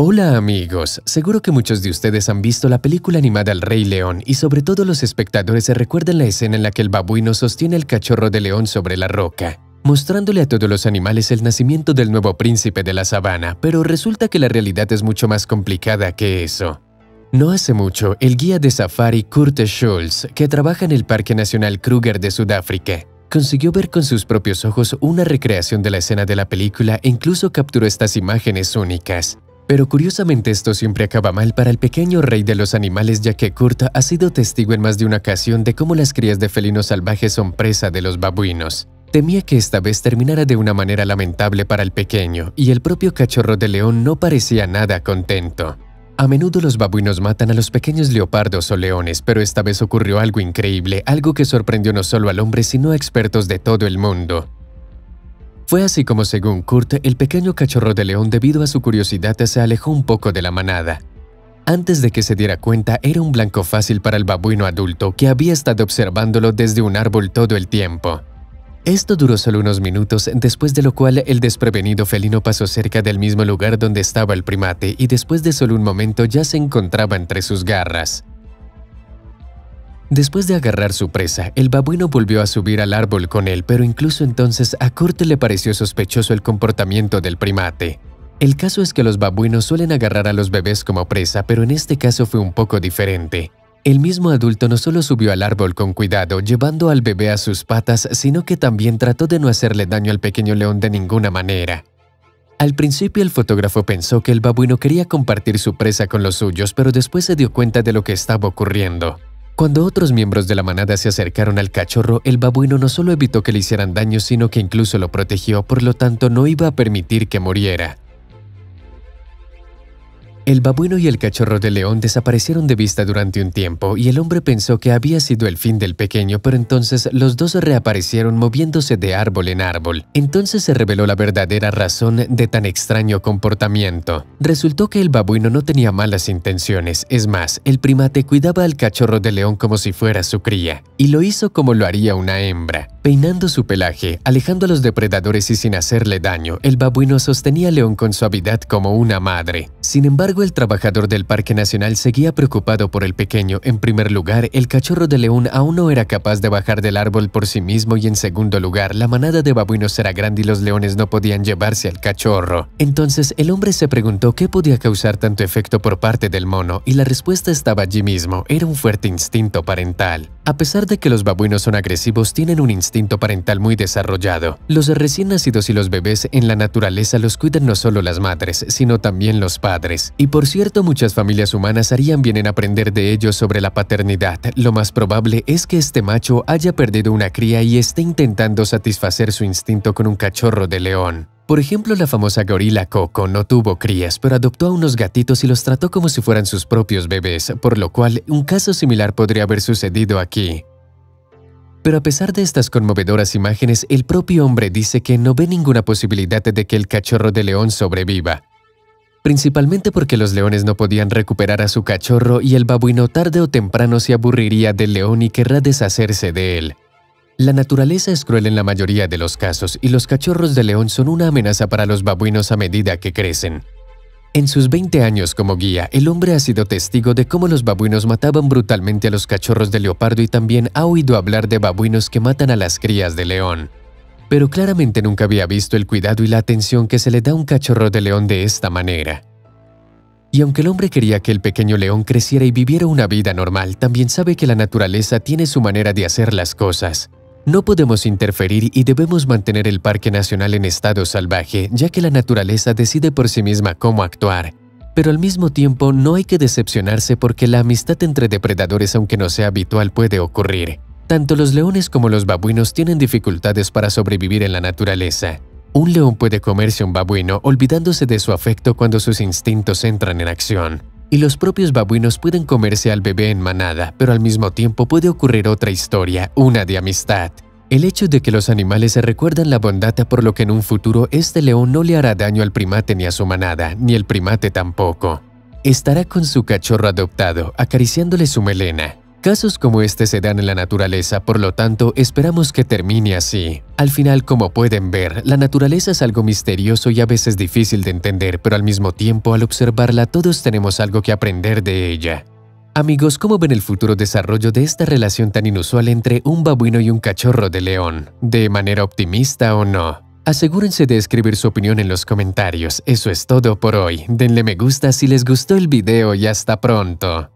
Hola amigos, seguro que muchos de ustedes han visto la película animada El Rey León y sobre todo los espectadores se recuerdan la escena en la que el babuino sostiene el cachorro de león sobre la roca, mostrándole a todos los animales el nacimiento del nuevo príncipe de la sabana, pero resulta que la realidad es mucho más complicada que eso. No hace mucho, el guía de safari Kurt Schulz, que trabaja en el Parque Nacional Kruger de Sudáfrica, consiguió ver con sus propios ojos una recreación de la escena de la película e incluso capturó estas imágenes únicas. Pero curiosamente esto siempre acaba mal para el pequeño rey de los animales ya que Kurt ha sido testigo en más de una ocasión de cómo las crías de felinos salvajes son presa de los babuinos. Temía que esta vez terminara de una manera lamentable para el pequeño, y el propio cachorro de león no parecía nada contento. A menudo los babuinos matan a los pequeños leopardos o leones, pero esta vez ocurrió algo increíble, algo que sorprendió no solo al hombre sino a expertos de todo el mundo. Fue así como según Kurt, el pequeño cachorro de león debido a su curiosidad se alejó un poco de la manada. Antes de que se diera cuenta, era un blanco fácil para el babuino adulto que había estado observándolo desde un árbol todo el tiempo. Esto duró solo unos minutos, después de lo cual el desprevenido felino pasó cerca del mismo lugar donde estaba el primate y después de solo un momento ya se encontraba entre sus garras. Después de agarrar su presa, el babuino volvió a subir al árbol con él, pero incluso entonces a Kurt le pareció sospechoso el comportamiento del primate. El caso es que los babuinos suelen agarrar a los bebés como presa, pero en este caso fue un poco diferente. El mismo adulto no solo subió al árbol con cuidado, llevando al bebé a sus patas, sino que también trató de no hacerle daño al pequeño león de ninguna manera. Al principio el fotógrafo pensó que el babuino quería compartir su presa con los suyos, pero después se dio cuenta de lo que estaba ocurriendo. Cuando otros miembros de la manada se acercaron al cachorro, el babuino no solo evitó que le hicieran daño, sino que incluso lo protegió, por lo tanto no iba a permitir que muriera. El babuino y el cachorro de león desaparecieron de vista durante un tiempo y el hombre pensó que había sido el fin del pequeño, pero entonces los dos reaparecieron moviéndose de árbol en árbol. Entonces se reveló la verdadera razón de tan extraño comportamiento. Resultó que el babuino no tenía malas intenciones, es más, el primate cuidaba al cachorro de león como si fuera su cría, y lo hizo como lo haría una hembra. Peinando su pelaje, alejando a los depredadores y sin hacerle daño, el babuino sostenía al león con suavidad como una madre. Sin embargo, el trabajador del Parque Nacional seguía preocupado por el pequeño. En primer lugar, el cachorro de león aún no era capaz de bajar del árbol por sí mismo y en segundo lugar, la manada de babuinos era grande y los leones no podían llevarse al cachorro. Entonces, el hombre se preguntó qué podía causar tanto efecto por parte del mono y la respuesta estaba allí mismo, era un fuerte instinto parental. A pesar de que los babuinos son agresivos, tienen un instinto parental muy desarrollado. Los recién nacidos y los bebés en la naturaleza los cuidan no solo las madres, sino también los padres. Y por cierto, muchas familias humanas harían bien en aprender de ellos sobre la paternidad. Lo más probable es que este macho haya perdido una cría y esté intentando satisfacer su instinto con un cachorro de león. Por ejemplo, la famosa gorila Coco no tuvo crías, pero adoptó a unos gatitos y los trató como si fueran sus propios bebés, por lo cual un caso similar podría haber sucedido aquí. Pero a pesar de estas conmovedoras imágenes, el propio hombre dice que no ve ninguna posibilidad de que el cachorro de león sobreviva. Principalmente porque los leones no podían recuperar a su cachorro y el babuino tarde o temprano se aburriría del león y querrá deshacerse de él. La naturaleza es cruel en la mayoría de los casos y los cachorros de león son una amenaza para los babuinos a medida que crecen. En sus 20 años como guía, el hombre ha sido testigo de cómo los babuinos mataban brutalmente a los cachorros de leopardo y también ha oído hablar de babuinos que matan a las crías de león. Pero claramente nunca había visto el cuidado y la atención que se le da a un cachorro de león de esta manera. Y aunque el hombre quería que el pequeño león creciera y viviera una vida normal, también sabe que la naturaleza tiene su manera de hacer las cosas. No podemos interferir y debemos mantener el Parque Nacional en estado salvaje, ya que la naturaleza decide por sí misma cómo actuar. Pero al mismo tiempo no hay que decepcionarse porque la amistad entre depredadores aunque no sea habitual puede ocurrir. Tanto los leones como los babuinos tienen dificultades para sobrevivir en la naturaleza. Un león puede comerse un babuino olvidándose de su afecto cuando sus instintos entran en acción. Y los propios babuinos pueden comerse al bebé en manada, pero al mismo tiempo puede ocurrir otra historia, una de amistad. El hecho de que los animales se recuerdan la bondad por lo que en un futuro este león no le hará daño al primate ni a su manada, ni el primate tampoco. Estará con su cachorro adoptado, acariciándole su melena. Casos como este se dan en la naturaleza, por lo tanto, esperamos que termine así. Al final, como pueden ver, la naturaleza es algo misterioso y a veces difícil de entender, pero al mismo tiempo, al observarla, todos tenemos algo que aprender de ella. Amigos, ¿cómo ven el futuro desarrollo de esta relación tan inusual entre un babuino y un cachorro de león? ¿De manera optimista o no? Asegúrense de escribir su opinión en los comentarios. Eso es todo por hoy. Denle me gusta si les gustó el video y hasta pronto.